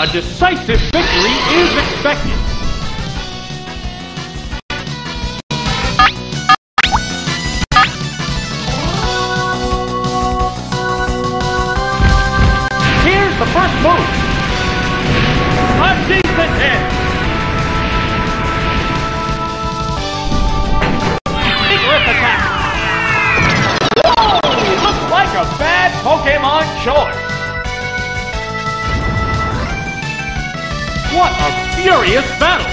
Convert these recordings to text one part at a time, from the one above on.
A decisive victory is expected. Here's the first move. A decent hit. Vigorous attack. Whoa! Looks like a bad Pokemon choice. Furious battle!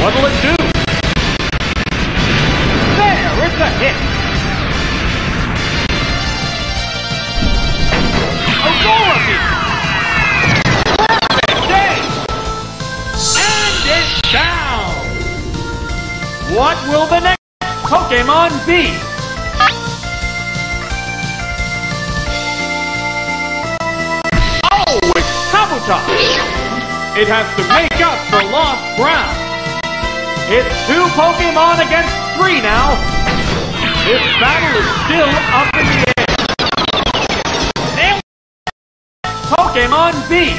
What'll it do? There, it's a hit! Perfect day! And it's down! What will the next Pokemon be? Kabutops! It has to make up for lost ground. It's two Pokemon against three now. This battle is still up in the air. Nail Pokemon B.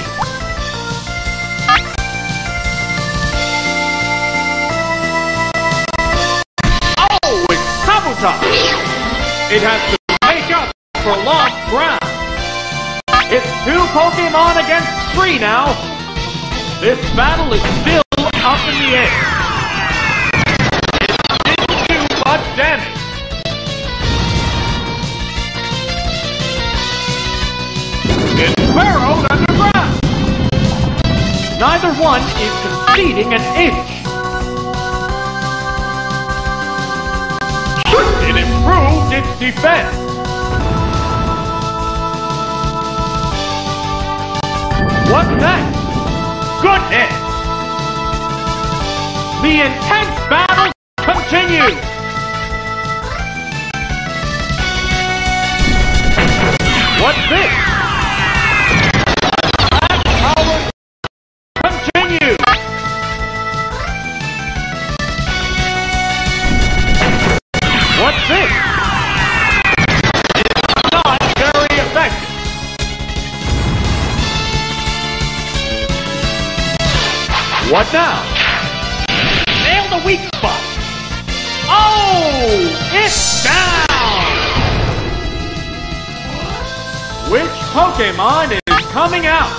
Oh, it's Kabutops. It has to make up for lost ground. It's two Pokemon against three now. This battle is still up in the air. It didn't do much damage. It's burrowed underground. Neither one is conceding an inch. It improved its defense. Goodness! The intense battle continues! What's this? Pokemon is coming out?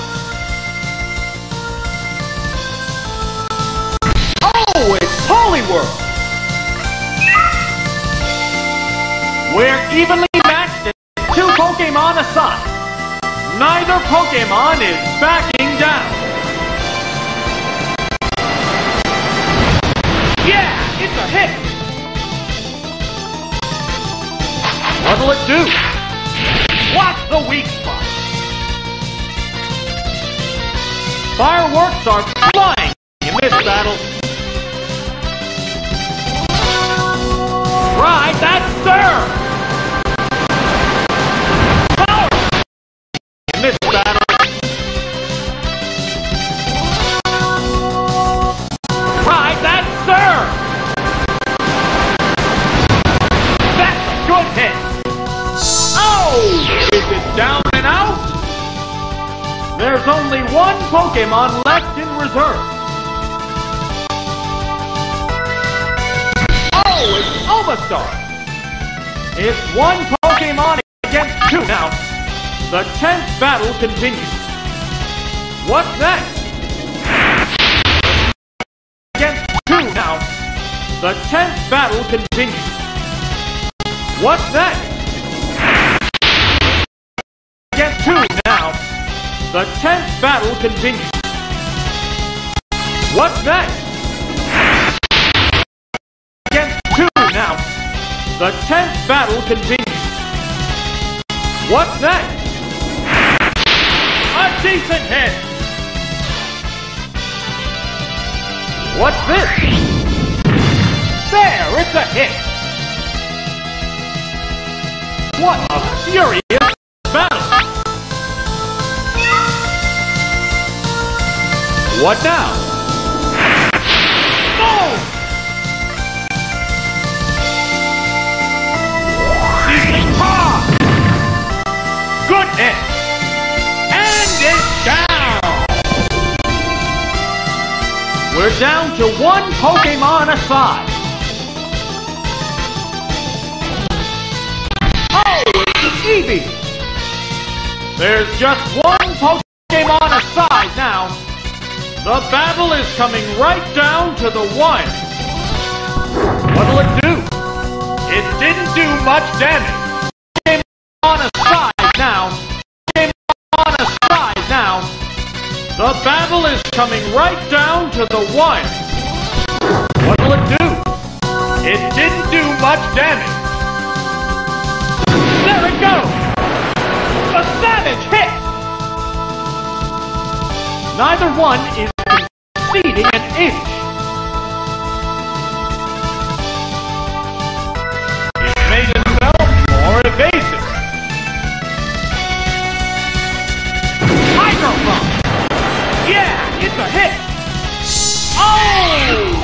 Oh, it's Poliwhirl. We're evenly matched at two Pokemon aside. Neither Pokemon is backing down. Yeah, it's a hit. What'll it do? What's the weak spot? Fireworks are flying in this battle. Right, that's serve. Power in this battle. Right, that's serve. That's a good hit. Oh, is it down? There's only one Pokemon left in reserve. Oh, it's Omastar. It's one Pokemon against two now. The tenth battle continues. What's next? Against two now. The tenth battle continues. What's next? Against two now. The tenth battle continues. What's next? Against two now. The tenth battle continues. What's next? A decent hit. What's this? There, it's a hit. What a furious battle. What now? Oh! Goodness! And it's down! We're down to one Pokemon aside. Oh, it's Eevee! There's just one Pokemon aside now. The battle is coming right down to the wire. What'll it do? It didn't do much damage. Pokemon aside now. Pokemon aside now. The battle is coming right down to the wire. What'll it do? It didn't do much damage. There it goes! Neither one is conceding an inch. It made itself more! Yeah, it's a hit! Oh!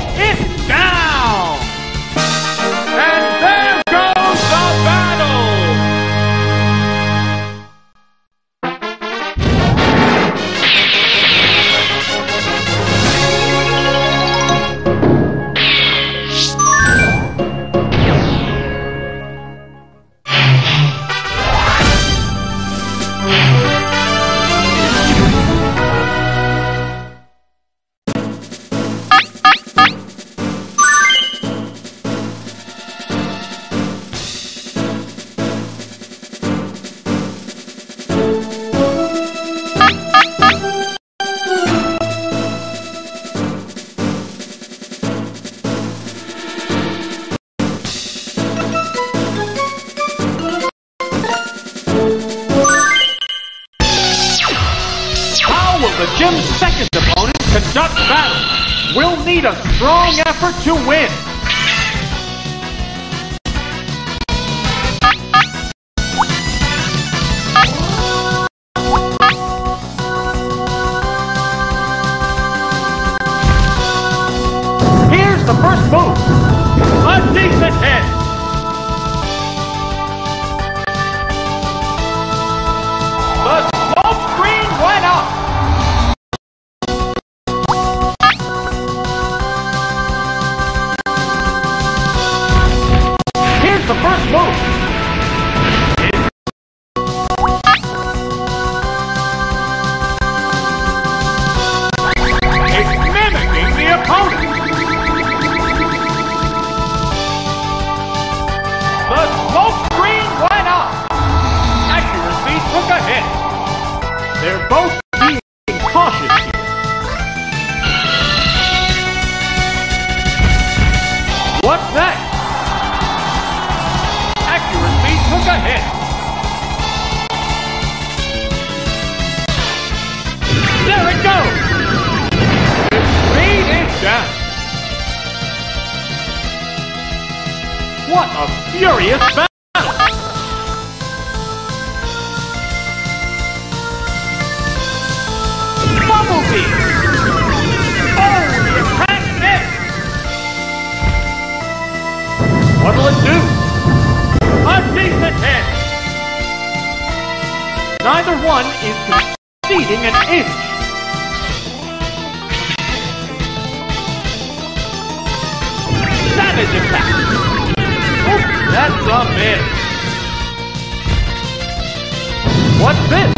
We'll need a strong effort to win. Here's the first move. Savage attack! Oops, that's a miss. What's this?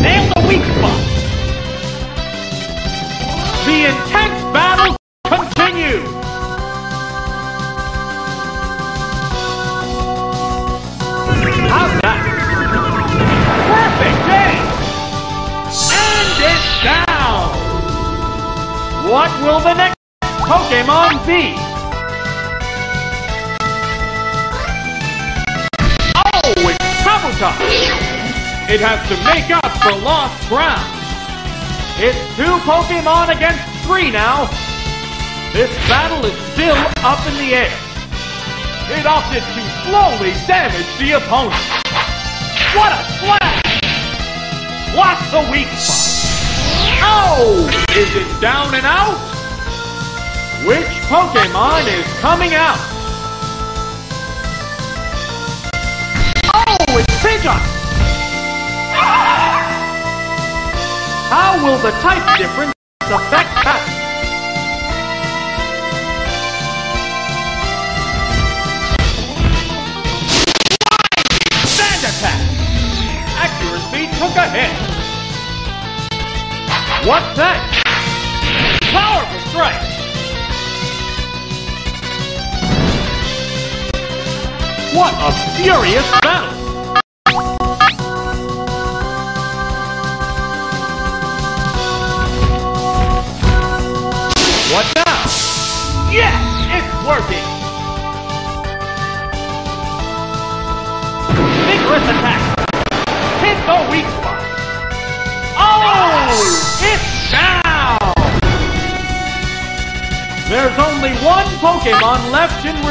Nail the weak spot. The intense battle continues. How's that? Perfect game! And it's down! What will the next Pokemon be? Kabuto! It has to make up for lost ground. It's two Pokemon against three now. This battle is still up in the air. It opted to slowly damage the opponent. What a splash! What's the weak spot? Oh! Is it down and out? Which Pokemon is coming out? Patreon. How will the type difference affect that? Sand attack! Accuracy took a hit. What's that? Powerful strike! What a furious battle!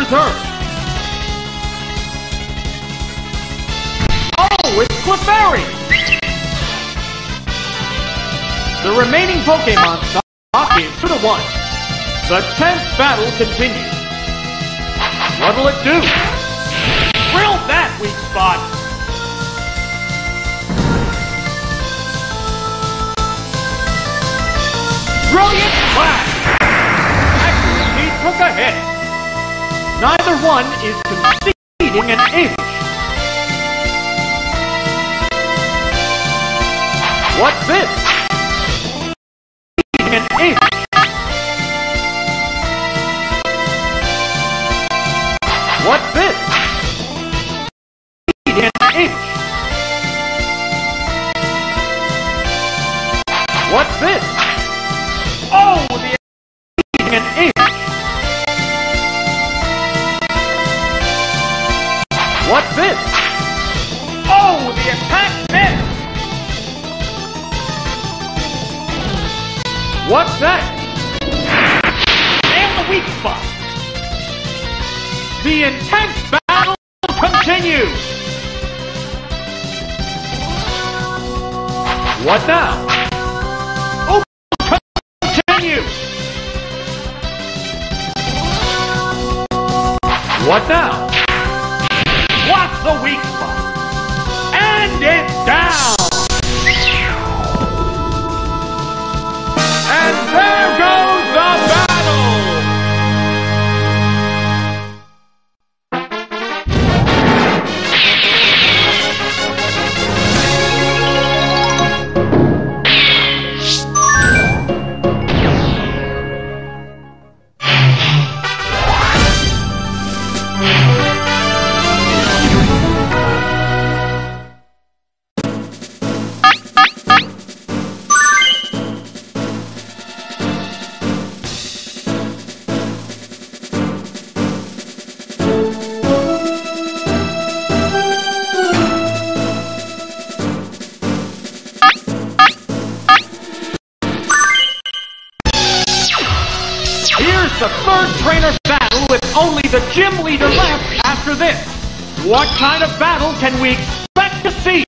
Reserve. Oh, it's Clefairy! The remaining Pokemon stock is 2 to the 1. The tenth battle continues. What'll it do? Drill that weak spot! Brilliant flash! Accuracy took a hit. Neither one is conceding an inch. What's this? What now? What kind of battle can we expect to see?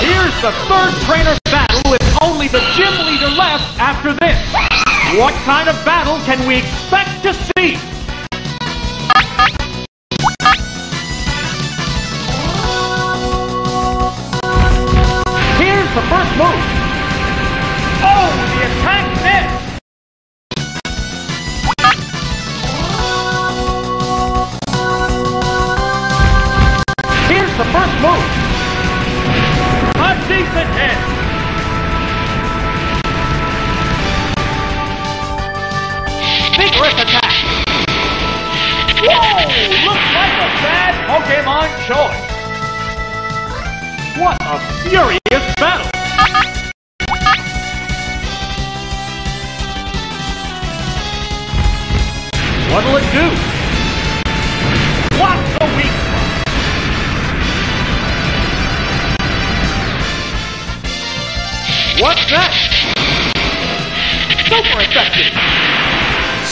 Here's the third trainer battle with only the gym leader left after this. What kind of battle can we expect to see? Here's the first move. Super effective!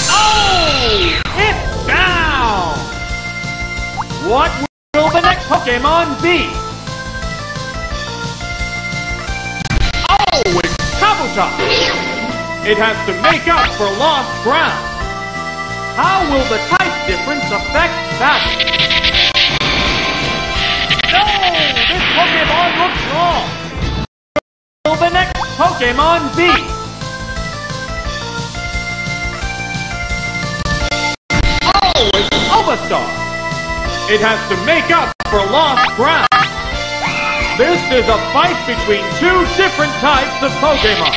Oh! It's down! What will the next Pokemon be? Oh, it's Kabuto! It has to make up for lost ground. How will the type difference affect battle? No! This Pokemon looks wrong! What will the next Pokemon be? Oh, Omastar. It has to make up for lost ground. This is a fight between two different types of Pokemon.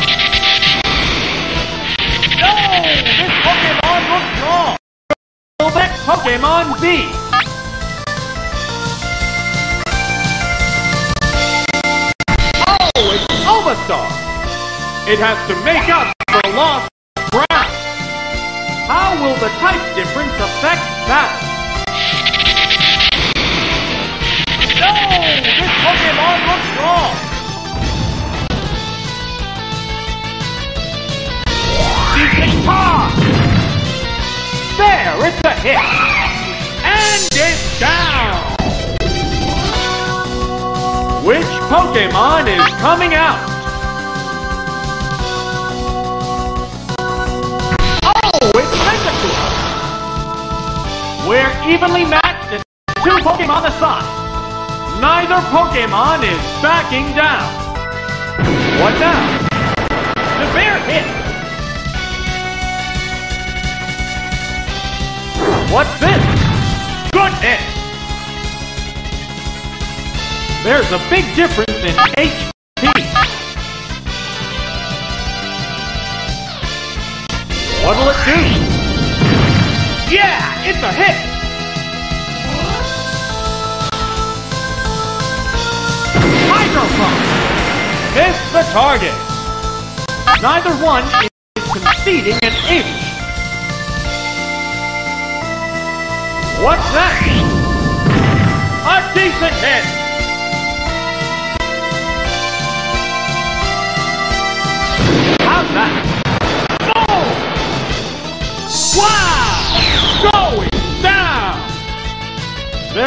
No! This Pokemon looks wrong! Select Pokemon B. Oh, it's Omastar! It has to make up for lost ground. How will the type difference affect battle? No! This Pokemon looks wrong! Decent toss! There, it's a hit! And it's down! Which Pokemon is coming out? We're evenly matched at two Pokemon aside. Neither Pokemon is backing down. What now? The bear hit! What's this? Good hit! There's a big difference in HP. What'll it do? Yeah, it's a hit! Hydro Pump! Missed the target! Neither one is conceding an inch. What's that? A decent hit!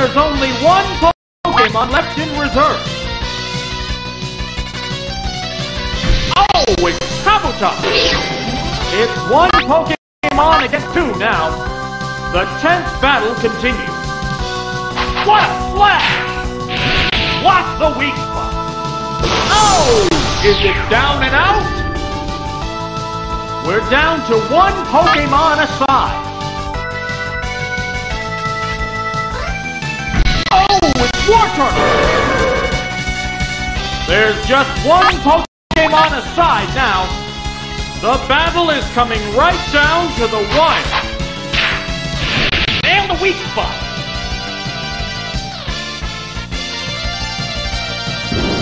There's only one Pokemon left in reserve. Oh, it's Kabuto! It's one Pokemon against two now. The tense battle continues. What a flash! What's the weak spot? Oh! Is it down and out? We're down to one Pokemon aside. War! There's just one Pokemon aside now. The battle is coming right down to the wire. Nail the weak spot.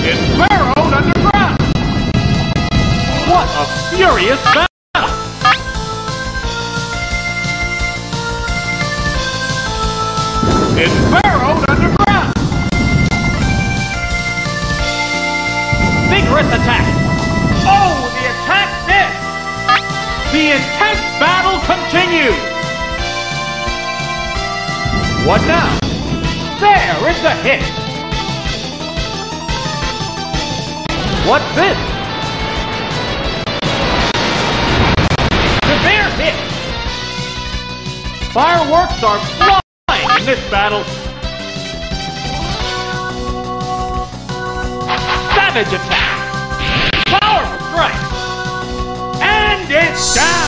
It's burrowed underground. What a furious battle! It's burrowed Vigorous attack. Oh, the attack missed. The intense battle continues. What now? There, it's a hit. What's this? Severe hit! Fireworks are flying in this battle. Savage attack! Strike! And it's down!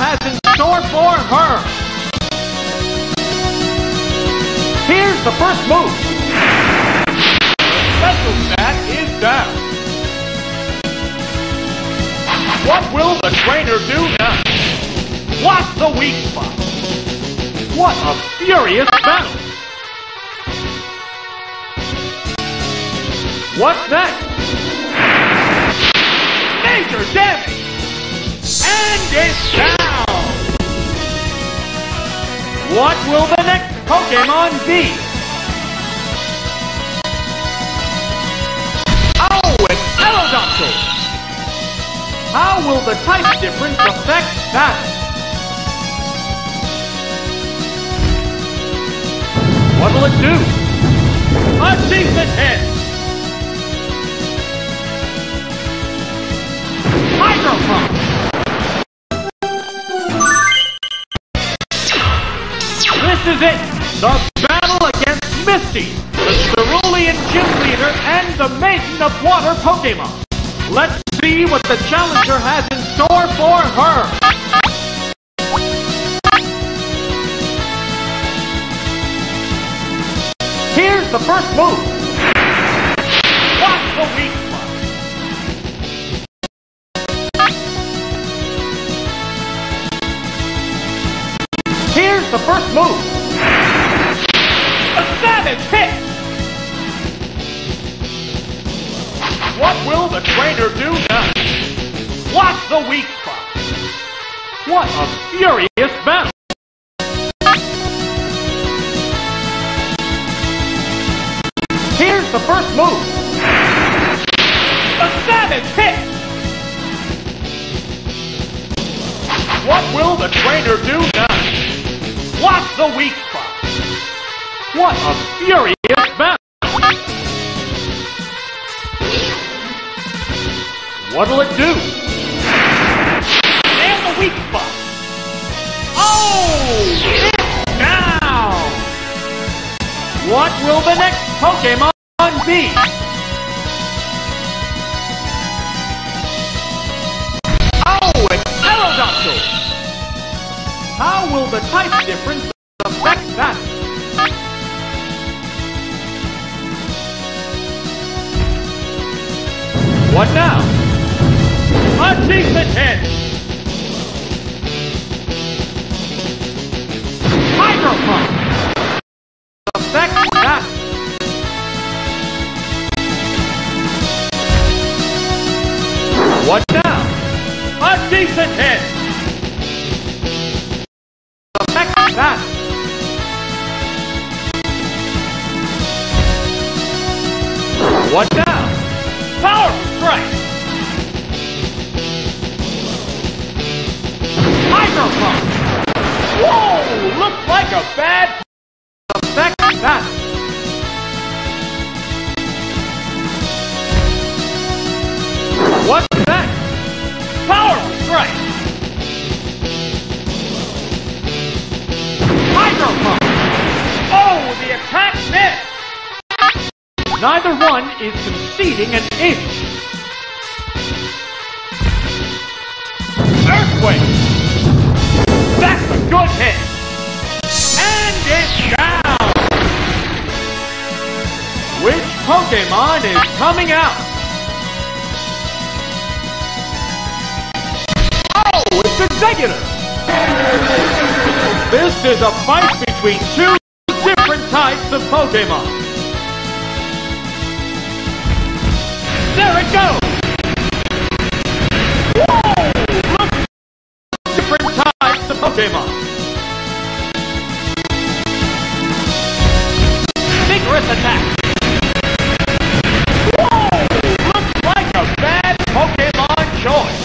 Has in store for her. Here's the first move. The special stat is down. What will the trainer do now? What's the weak spot? What a furious battle! What's next? Major damage! And it's down! What will the next Pokemon be? Oh, it's Aerodactyl! How will the type difference affect that? What will it do? Misty, the Cerulean Gym Leader and the Maiden of Water Pokemon! Let's see what the challenger has in store for her! Here's the first move! Watch the weak spot! Here's the first move. Savage. What will the trainer do now? Watch the weak spot. What a furious battle. Here's the first move. A savage hit. What will the trainer do now? Watch the weak. What a furious battle. What'll it do? And the weak spot. Oh! It's down! What will the next Pokemon be? Oh, it's Aerodactyl! How will the type difference What now? Decent hit! Hydro Pump! Affect that! What now? A decent hit! Affect that! What now? Is conceding an inch. Earthquake! That's a good hit! And it's down! Which Pokemon is coming out? Oh, it's Exeggutor! This is a fight between two different types of Pokemon. There it goes! Whoa! Look! Different types of Pokemon. Vigorous attack. Looks like a bad Pokemon choice.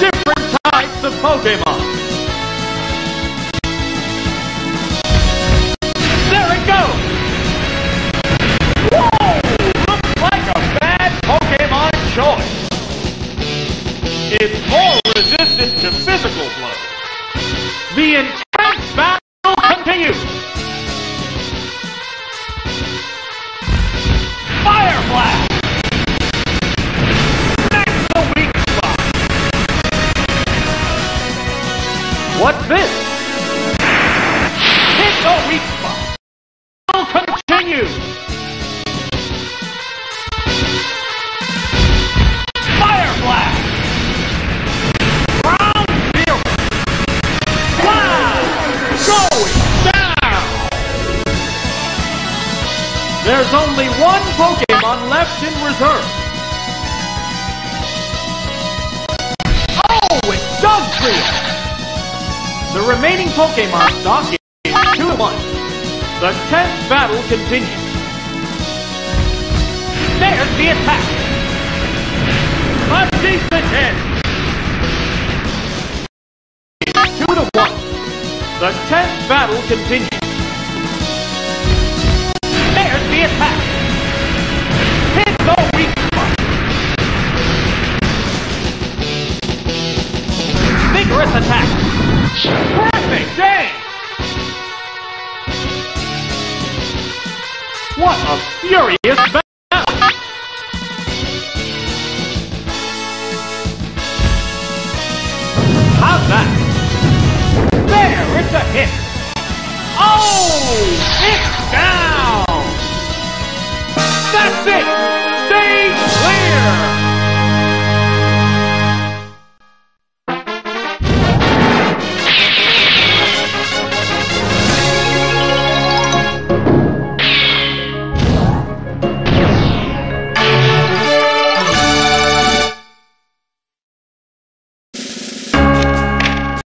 Different types of Pokemon. It's more resistant to physical blows. The intense battle continues. Fire blast! What's this? Left in reserve. Oh, Dugtrio! The remaining Pokemon stock is 2 to 1. The 10th battle continues. There's the attack! A decent hit! 2 to 1. The 10th battle continues. There's the attack!